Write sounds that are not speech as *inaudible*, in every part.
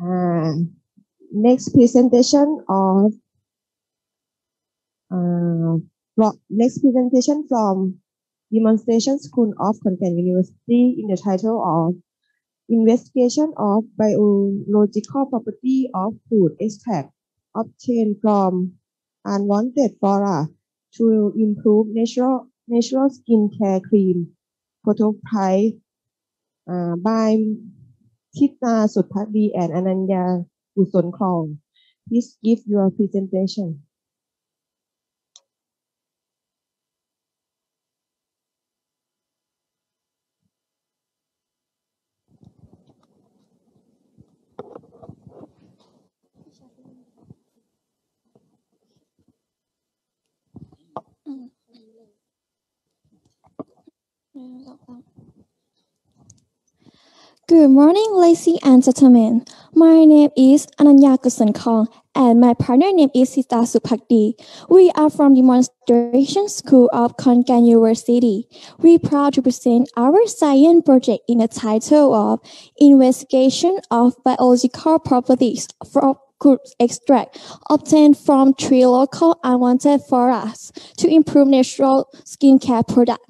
Uh, next presentation of uh, next presentation from demonstration school of Khon Kaen University in the title of investigation of biological property of food extract obtained from unwanted flora to improve natural natural skincare cream prototype uh, by ทิตนาสุดพักดีแอนอนัญญาอุศนคลอง please give your presentation Good morning, ladies and gentlemen. My name is Ananya Kusankong, and my partner name is Sita Supakdi. We are from the Demonstration School of Khon Kaen University. We proud to present our science project in the title of Investigation of Biological Properties from Crude Extract obtained from three local unwanted forests to improve natural skincare product.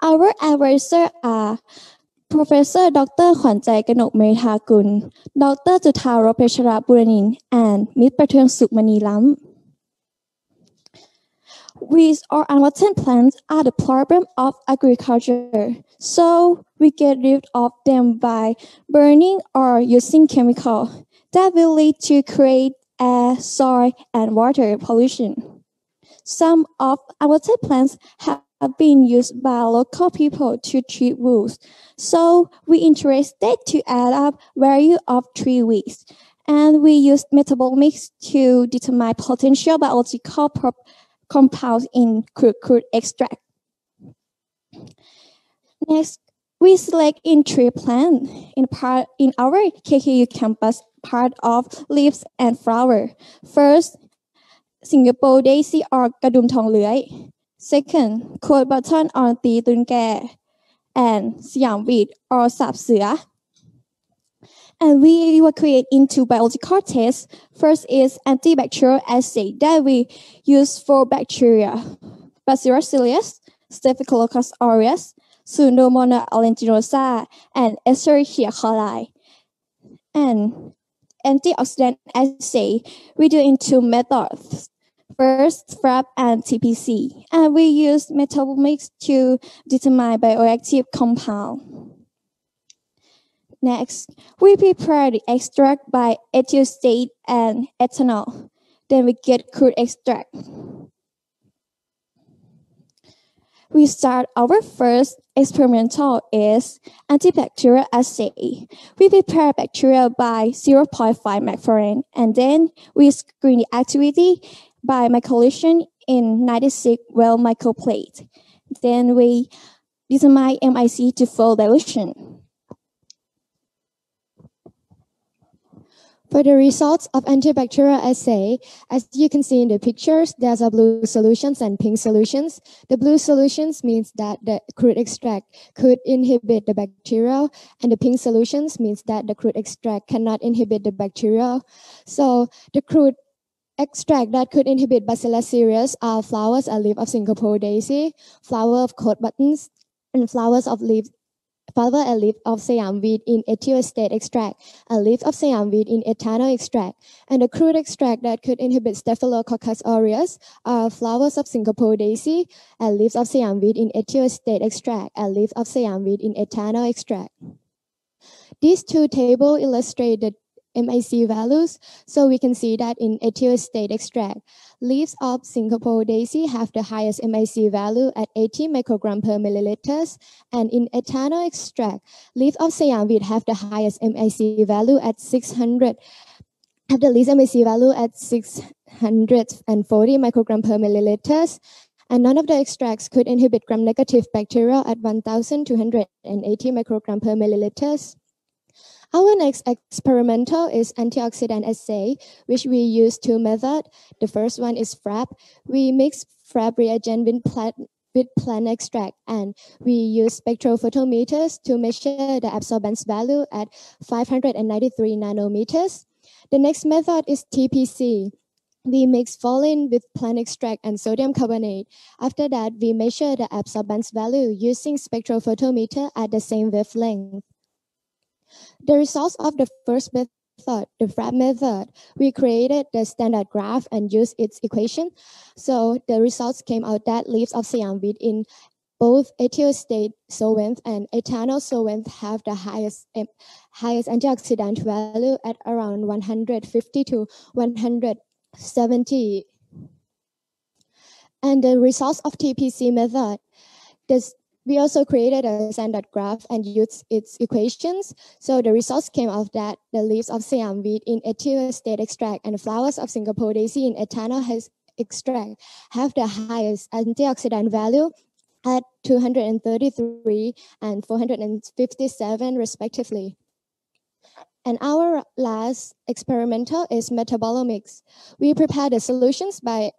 Our advisors are Professor Dr. Khwanjai Ganok Dr. Jutaro Peshara Buranin, and Ms. Patung Sukmani Lam. our or unwanted plants are the problem of agriculture, so we get rid of them by burning or using chemical that will lead to create air, soil, and water pollution. Some of unwanted plants have been used by local people to treat wounds, so we interested to add up value of tree weeds, and we used metabolomics to determine potential biological prop- compounds in crude, crude extract. Next, we select in tree plant in part in our KKU campus part of leaves and flower. First, Singapore daisy or กระดุมทองเลื้อย Second, coat button on the Tun and Siam or Sap And we will create into biological tests. First is antibacterial assay that we use for bacteria, Bacillus, Staphylococcus aureus, Pseudomonas aeruginosa, and Escherichia coli. And antioxidant assay we do into methods First, FRAP and TPC, and we use metabolomics to determine bioactive compound. Next, we prepare the extract by ethyl acetate and ethanol. Then we get crude extract. We start our first experimental is antibacterial assay. We prepare bacteria by 0.5 McFarland and then we screen the activity by my microlation in 96 well microplate. Then we determine MIC to full dilution. For the results of antibacterial assay, as you can see in the pictures, there's a blue solutions and pink solutions. The blue solutions means that the crude extract could inhibit the bacteria, and the pink solutions means that the crude extract cannot inhibit the bacteria. So the crude extract that could inhibit Bacillus cereus are flowers and leaf of Singapore daisy, flower of coat buttons, and flowers of leaves flower and leaf of Siam weed in ethyl acetate extract, a leaf of Siam weed in ethanol extract, and a crude extract that could inhibit Staphylococcus aureus are flowers of Singapore daisy, and leaves of Siam weed in ethyl acetate extract, a leaf of Siam weed in ethanol extract. These two tables illustrate the MIC values, so we can see that in ethyl acetate extract, leaves of Singapore daisy have the highest MIC value at 80 microgram per milliliters, and in ethanol extract, leaf of Siam weed have the highest MIC value at 600 have the least MIC value at 640 microgram per milliliters, and none of the extracts could inhibit gram-negative bacteria at 1,280 microgram per milliliters. Our next experimental is antioxidant assay, which we use two methods. The first one is FRAP. We mix FRAP reagent with plat- with plant extract and we use spectrophotometers to measure the absorbance value at 593 nanometers. The next method is TPC. We mix Folin with plant extract and sodium carbonate. After that, we measure the absorbance value using spectrophotometer at the same wavelength. The results of the first method, the FRAP method, we created the standard graph and used its equation. So the results came out that leaves of Siam in both ethyl acetate solvent and ethanol solvent have the highest em- highest antioxidant value at around 150 to 170. And the results of TPC method, this we also created a standard graph and used its equations. So the results came out that the leaves of Siam weed in ethyl acetate extract and flowers of Singapore daisy in ethanol has extract have the highest antioxidant value at 233 and 457 respectively. And our last experimental is metabolomics. We prepared the solutions by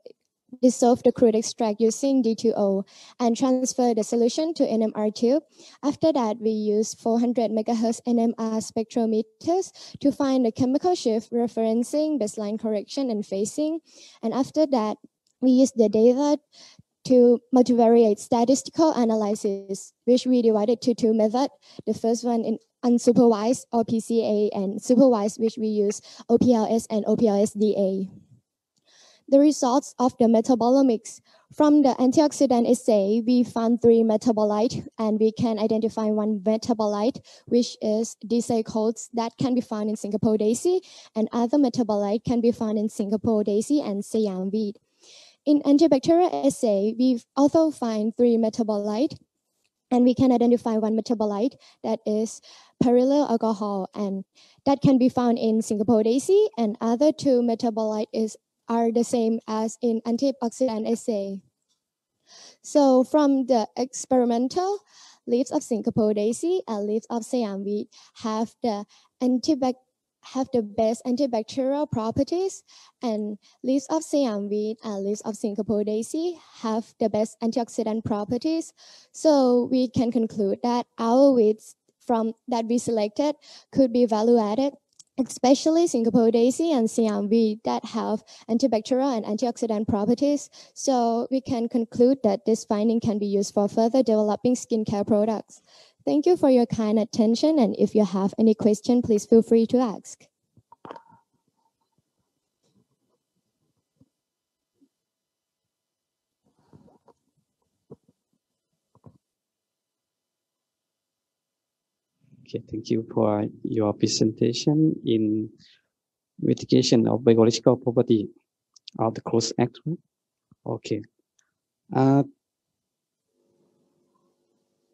dissolve the crude extract using D2O and transfer the solution to NMR tube. After that, we use 400 megahertz NMR spectrometers to find the chemical shift referencing baseline correction and phasing. And after that, we use the data to multivariate statistical analysis, which we divided to two methods. The first one in unsupervised or PCA and supervised, which we use OPLS and OPLS-DA the results of the metabolomics. From the antioxidant assay, we found three metabolites and we can identify one metabolite, which is dicyclodes that can be found in Singapore daisy and other metabolite can be found in Singapore daisy and Siam weed. In antibacterial assay, we've also find three metabolite and we can identify one metabolite that is perillyl alcohol and that can be found in Singapore daisy and other two metabolite is are the same as in antioxidant assay. So from the experimental, leaves of Singapore daisy and leaves of Siam weed have the antibac have the best antibacterial properties and leaves of Siam weed and leaves of Singapore daisy have the best antioxidant properties. So we can conclude that our wheats from that we selected could be value added especially Singapore daisy and wheat that have antibacterial and antioxidant properties. So we can conclude that this finding can be used for further developing skincare products. Thank you for your kind attention. And if you have any question, please feel free to ask. Okay, thank you for your presentation in mitigation of biological property of the close act. Okay. Uh,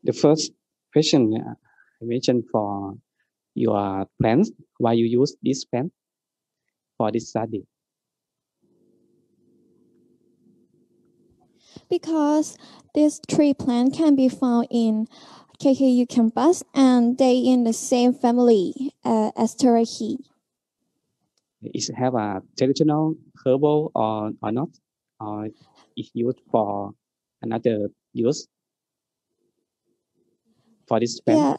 the first question I mentioned for your plants, why you use this plant for this study? because this tree plant can be found in KKU campus and they in the same family uh, Asteraceae. Is have a traditional herbal or, or not? Or is used for another use for this plant? Yeah.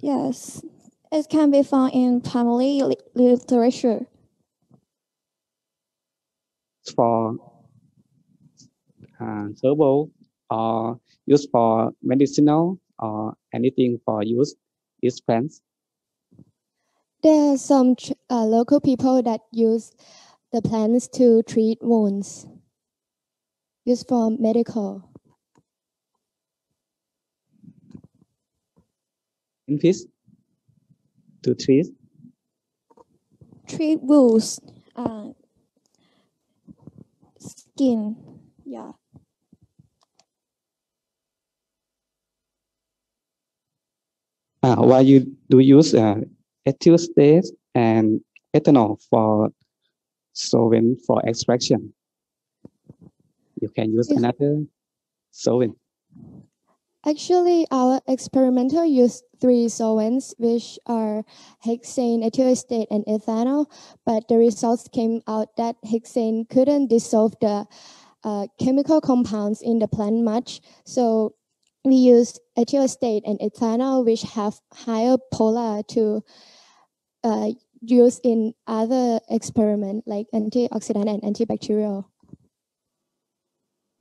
Yes. It can be found in family li- literature. for uh, herbal or used for medicinal or anything for use these plants. There are some uh, local people that use the plants to treat wounds, used for medical. in fish to treat Treat wounds, uh, skin. Yeah. Uh, why you do use uh, ethyl acetate and ethanol for solvent for extraction you can use Yes. another solvent Actually, our experimental used three solvents, which are hexane, ethyl acetate, and ethanol. But the results came out that hexane couldn't dissolve the uh, chemical compounds in the plant much. So we use ethyl acetate and ethanol, which have higher polar to uh, use in other experiment like antioxidant and antibacterial.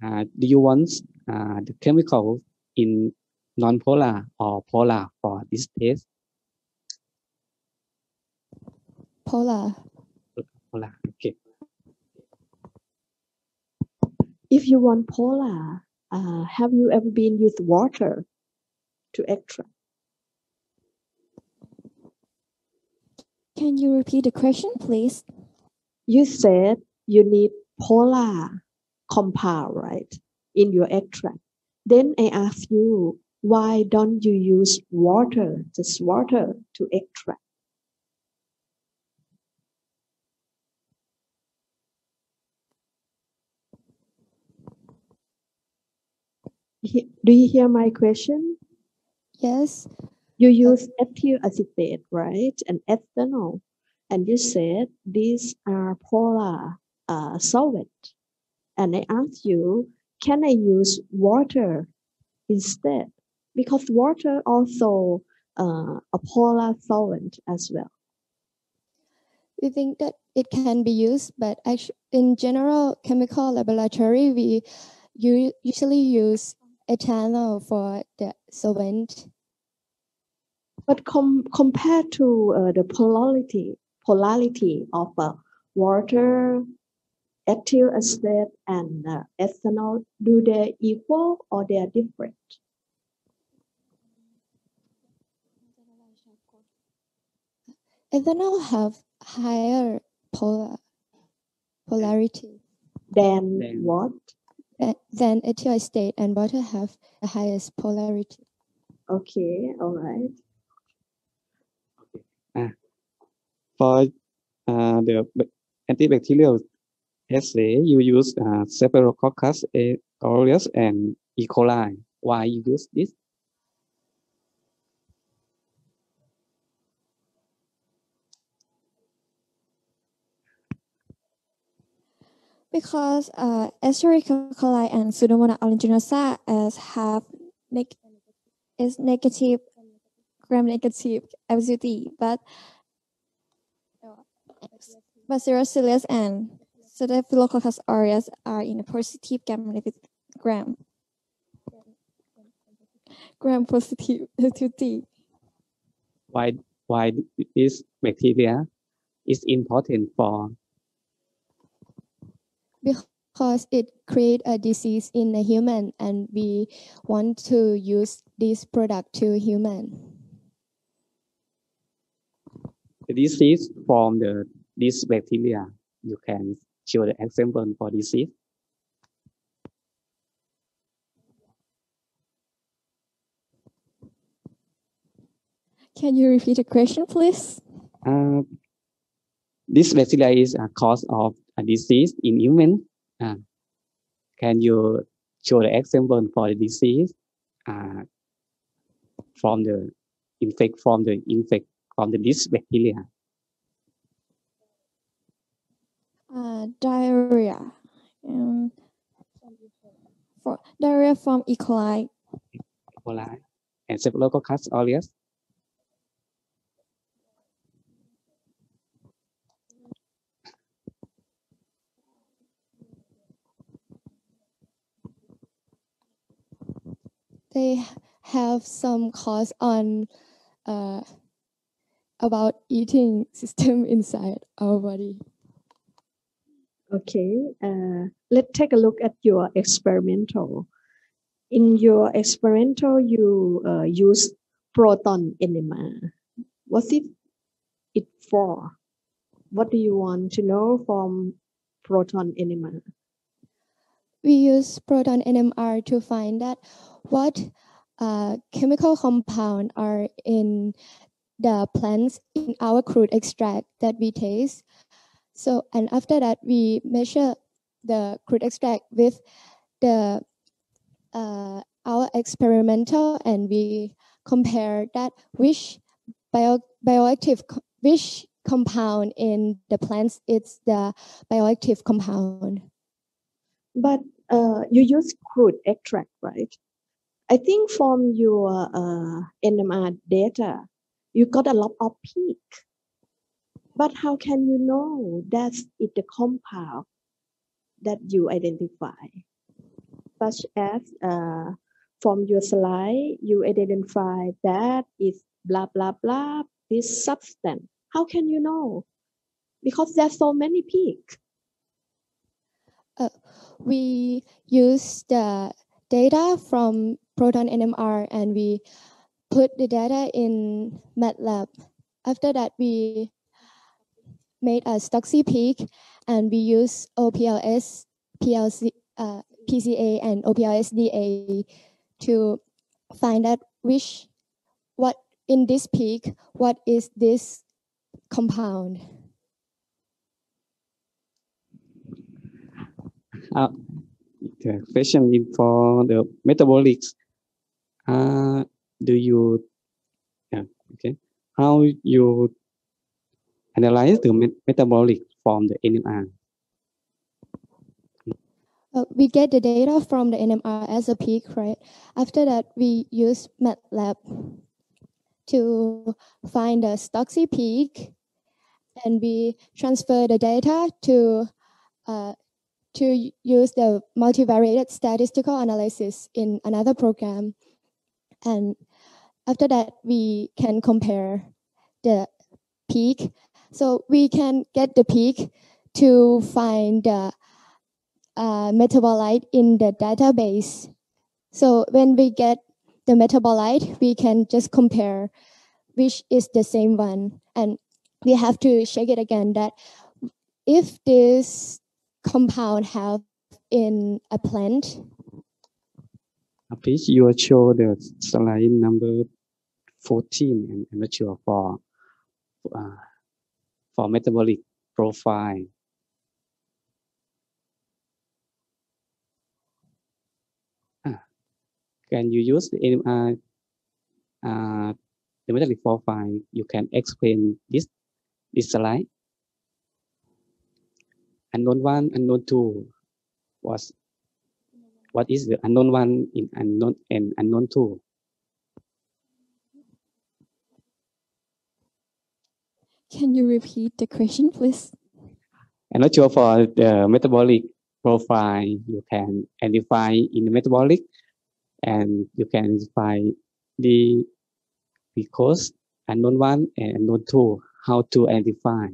Uh, do you want uh, the chemical in non-polar or polar for this test? Polar. Polar. Okay. If you want polar, uh, have you ever been used water to extract? Can you repeat the question, please? You said you need polar compound, right, in your extract. Then I ask you, why don't you use water, just water, to extract? He- Do you hear my question? Yes. You use ethyl acetate, right, and ethanol, and you said these are polar uh, solvent. And I asked you, can I use water instead? Because water also uh, a polar solvent as well. We think that it can be used, but actually, in general chemical laboratory, we u- usually use ethanol for the solvent. But com- compared to uh, the polarity polarity of uh, water, ethyl acetate, and uh, ethanol, do they equal or they are different? *laughs* Ethanol have higher polar polarity than Then- what? Than- than ethyl acetate, and water have the highest polarity. Okay, all right. For uh, the antibacterial assay, you use uh, Staphylococcus aureus and E. coli. Why you use this? Because uh, Escherichia coli and Pseudomonas aeruginosa as have neg- is negative gram negative activity, but Bacillus and Staphylococcus aureus are in a positive gram negative gram gram positive activity. Why why this bacteria is important for because it create a disease in a human and we want to use this product to human the disease from the this bacteria? You can show the example for disease. Can you repeat the question, please? Uh, this bacteria is a cause of a disease in human. Uh, can you show the example for the disease uh, from the infect from the infect from the this bacteria? Uh, diarrhea. Um, for diarrhea from E. coli. E. coli and Staphylococcus aureus. They have some cause on uh, about eating *laughs* system inside our body Okay, uh, let's take a look at your experimental. In your experimental, you uh, use proton NMR. What's it, it for? What do you want to know from proton NMR? We use proton NMR to find that what uh, chemical compound are in the plants in our crude extract that we taste. So, and after that, we measure the crude extract with the uh, our experimental, and we compare that which bio, bioactive which compound in the plants is the bioactive compound. But uh, you use crude extract, right? I think from your uh, NMR data, you got a lot of peak. But how can you know that's it the compound that you identify? Such as uh, from your slide, you identify that is blah blah blah this substance. How can you know? Because there's so many peak. We use the data from Proton NMR and we put the data in MATLAB. After that, we made a STOCSY peak and we use OPLS, PLC, uh, PCA, and OPLSDA to find out which, what in this peak, what is this compound. Uh, question for the metabolics. Uh, do you, yeah, okay. How you analyze the met- metabolic from the NMR? Uh, we get the data from the NMR as a peak, right? After that, we use MATLAB to find the STOCSY peak, and we transfer the data to uh, to use the multivariate statistical analysis in another program, and after that, we can compare the peak. So we can get the peak to find the uh, metabolite in the database. So when we get the metabolite, we can just compare which is the same one. And we have to check it again that if this compound have in a plant, Uh, Please, you show the slide number 14 and I'm for uh, for metabolic profile. Ah, Can you use the NMR, uh, the metabolic profile? You can explain this this slide. Unknown one, unknown two was what is the unknown one in unknown and unknown two? Can you repeat the question, please? I'm not sure for the metabolic profile. You can identify in the metabolic, and you can identify the because unknown one and unknown two. How to identify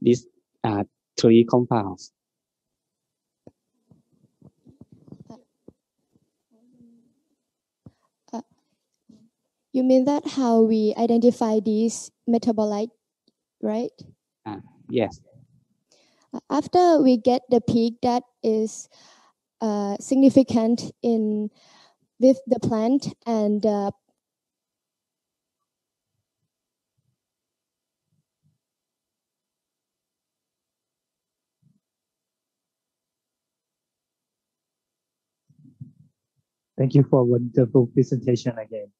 these uh, three compounds? you mean that how we identify these metabolite, right? Yes. Uh, After we get the peak that is uh, significant in with the plant and Thank you for a wonderful presentation again.